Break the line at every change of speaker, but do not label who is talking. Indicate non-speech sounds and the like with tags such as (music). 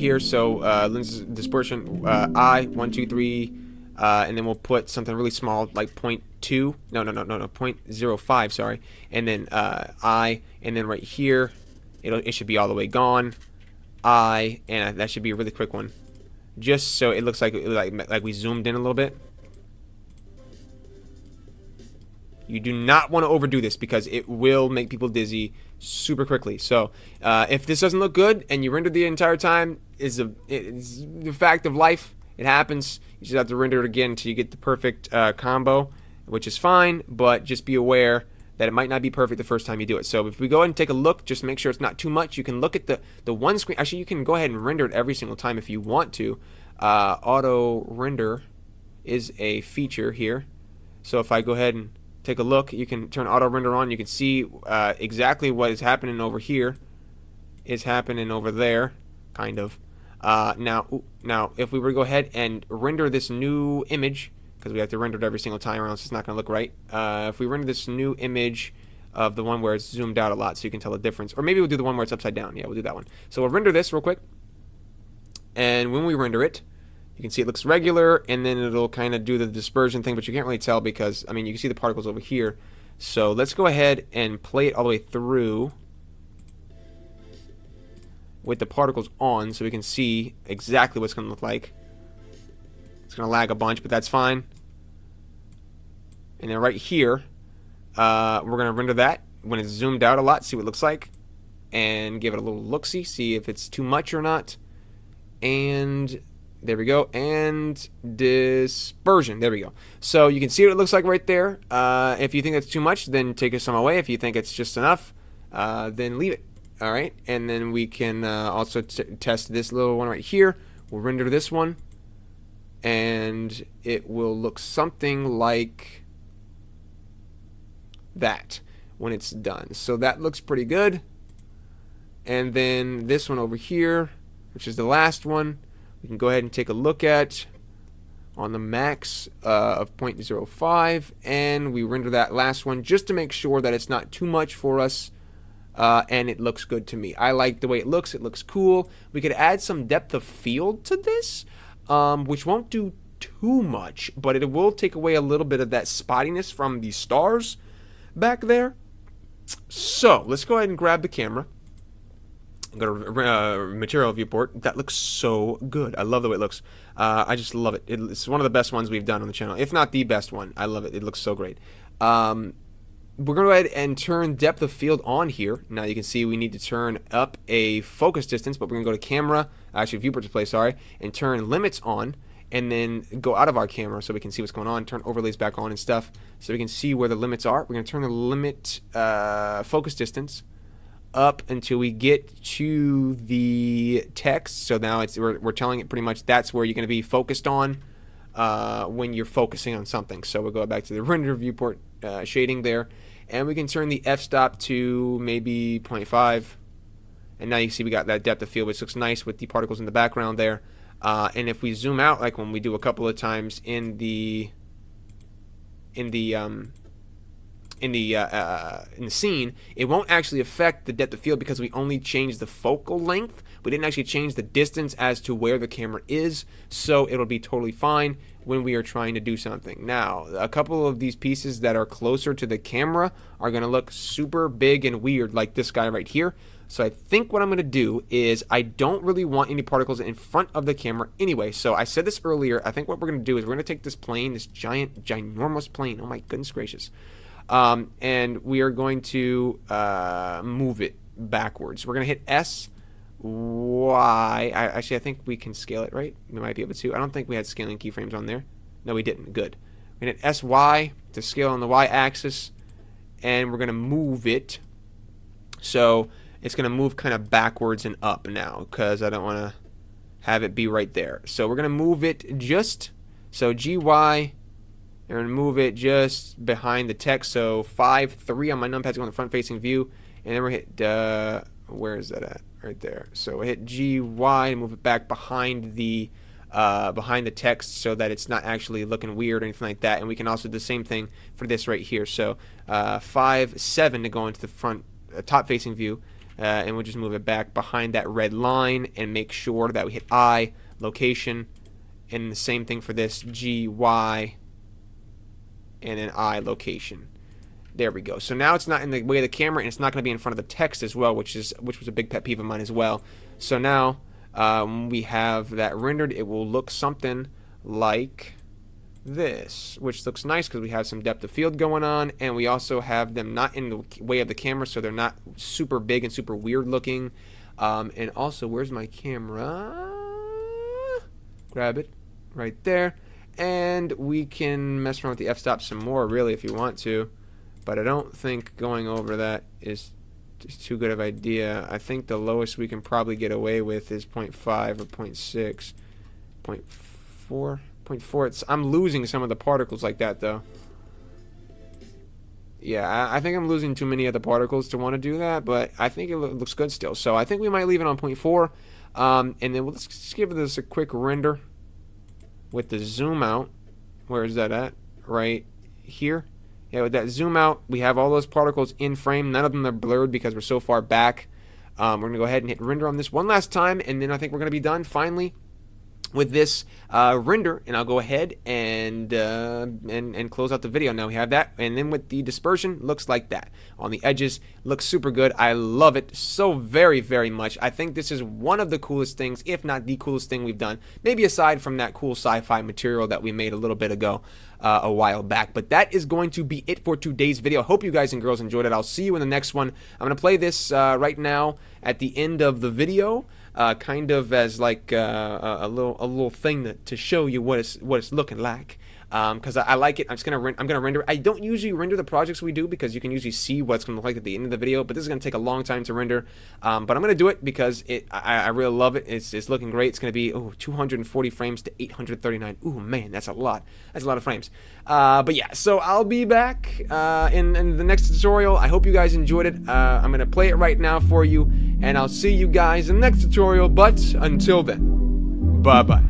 here. So uh, lens dispersion uh, I one two three, uh, and then we'll put something really small like 0.2. No, no, no, no, no, 0.05. Sorry, and then uh, I, and then right here, it'll it should be all the way gone. I, and that should be a really quick one, just so it looks like like like we zoomed in a little bit. You do not want to overdo this because it will make people dizzy super quickly. So uh, if this doesn't look good and you render the entire time, is a the fact of life. It happens. You just have to render it again until you get the perfect uh, combo, which is fine. But just be aware that it might not be perfect the first time you do it. So if we go ahead and take a look, just make sure it's not too much. You can look at the the one screen. Actually, you can go ahead and render it every single time if you want to. Uh, auto render is a feature here. So if I go ahead and take a look. You can turn auto render on. You can see uh, exactly what is happening over here is happening over there, kind of. Uh, now, now, if we were to go ahead and render this new image, because we have to render it every single time, or else it's not going to look right. Uh, if we render this new image of the one where it's zoomed out a lot, so you can tell the difference, or maybe we'll do the one where it's upside down. Yeah, we'll do that one. So we'll render this real quick, and when we render it, you can see it looks regular, and then it'll kind of do the dispersion thing, but you can't really tell because, I mean, you can see the particles over here. So let's go ahead and play it all the way through with the particles on so we can see exactly what's going to look like. It's going to lag a bunch, but that's fine. And then right here, uh, we're going to render that when it's zoomed out a lot, see what it looks like, and give it a little look-see, see if it's too much or not. And there we go. And dispersion. There we go. So you can see what it looks like right there. Uh, if you think that's too much, then take some away. If you think it's just enough, uh, then leave it. All right. And then we can uh, also test this little one right here. We'll render this one. And it will look something like that when it's done. So that looks pretty good. And then this one over here, which is the last one we can go ahead and take a look at on the max uh, of 0.05 and we render that last one just to make sure that it's not too much for us uh, and it looks good to me. I like the way it looks. It looks cool. We could add some depth of field to this, um, which won't do too much, but it will take away a little bit of that spottiness from the stars back there. So let's go ahead and grab the camera to uh, material viewport. That looks so good. I love the way it looks. Uh, I just love it. It's one of the best ones we've done on the channel, if not the best one. I love it. It looks so great. Um, we're going to go ahead and turn depth of field on here. Now you can see we need to turn up a focus distance, but we're going to go to camera, actually viewport display, sorry, and turn limits on and then go out of our camera so we can see what's going on, turn overlays back on and stuff so we can see where the limits are. We're going to turn the limit uh, focus distance up until we get to the text. So now it's we're, we're telling it pretty much that's where you're going to be focused on uh, when you're focusing on something. So we'll go back to the (laughs) render viewport uh, shading there, and we can turn the f-stop to maybe 0.5. And now you see we got that depth of field, which looks nice with the particles in the background there. Uh, and if we zoom out, like when we do a couple of times in the in the um, in the uh, uh, in the scene, it won't actually affect the depth of field because we only changed the focal length. We didn't actually change the distance as to where the camera is, so it'll be totally fine when we are trying to do something. Now, a couple of these pieces that are closer to the camera are going to look super big and weird like this guy right here. So I think what I'm going to do is I don't really want any particles in front of the camera anyway. So I said this earlier. I think what we're going to do is we're going to take this plane, this giant, ginormous plane. Oh my goodness gracious. Um, and we are going to uh, move it backwards. We're going to hit S, Y. I, actually, I think we can scale it, right? We might be able to. I don't think we had scaling keyframes on there. No, we didn't. Good. We're going to hit S, Y to scale on the Y axis, and we're going to move it. So it's going to move kind of backwards and up now because I don't want to have it be right there. So we're going to move it just so GY and move it just behind the text. So 5, 3 on my numpad to go on the front facing view. And then we hit, uh, where is that at? Right there. So hit GY and move it back behind the uh, behind the text so that it's not actually looking weird or anything like that. And we can also do the same thing for this right here. So uh, 5, 7 to go into the front uh, top facing view. uh, and we'll just move it back behind that red line and make sure that we hit I, location, and the same thing for this, G, Y, and an I location. There we go. So now it's not in the way of the camera, and it's not going to be in front of the text as well, which is which was a big pet peeve of mine as well. So now um, we have that rendered. It will look something like this, which looks nice because we have some depth of field going on, and we also have them not in the way of the camera, so they're not super big and super weird looking. Um, and also, where's my camera? Grab it right there. And we can mess around with the f-stop some more, really, if you want to. But I don't think going over that is too good of idea. I think the lowest we can probably get away with is 0.5 or 0.6. 0.4? 0.4. It's, I'm losing some of the particles like that, though. Yeah, I, I think I'm losing too many of the particles to want to do that, but I think it lo looks good still. So I think we might leave it on 0.4. Um, and then let's just give this a quick render with the zoom out. Where is that at? Right here. Yeah, with that zoom out, we have all those particles in frame. None of them are blurred because we're so far back. Um, we're going to go ahead and hit render on this one last time, and then I think we're going to be done finally with this uh, render and I'll go ahead and, uh, and and close out the video. Now we have that and then with the dispersion looks like that. On the edges looks super good. I love it so very very much. I think this is one of the coolest things if not the coolest thing we've done. Maybe aside from that cool sci-fi material that we made a little bit ago uh, a while back. But that is going to be it for today's video. I hope you guys and girls enjoyed it. I'll see you in the next one. I'm gonna play this uh, right now at the end of the video uh, kind of as like uh, a little a little thing that, to show you what it's what it's looking like because um, I, I, like it. I'm just gonna I'm gonna render. I don't usually render the projects we do because you can usually see what's gonna look like at the end of the video. But this is gonna take a long time to render. Um, but I'm gonna do it because it I, I, really love it. It's, it's looking great. It's gonna be oh 240 frames to 839. Ooh man, that's a lot. That's a lot of frames. Uh, but yeah, so I'll be back uh, in, in the next tutorial. I hope you guys enjoyed it. Uh, I'm gonna play it right now for you, and I'll see you guys in the next tutorial. But until then, bye bye.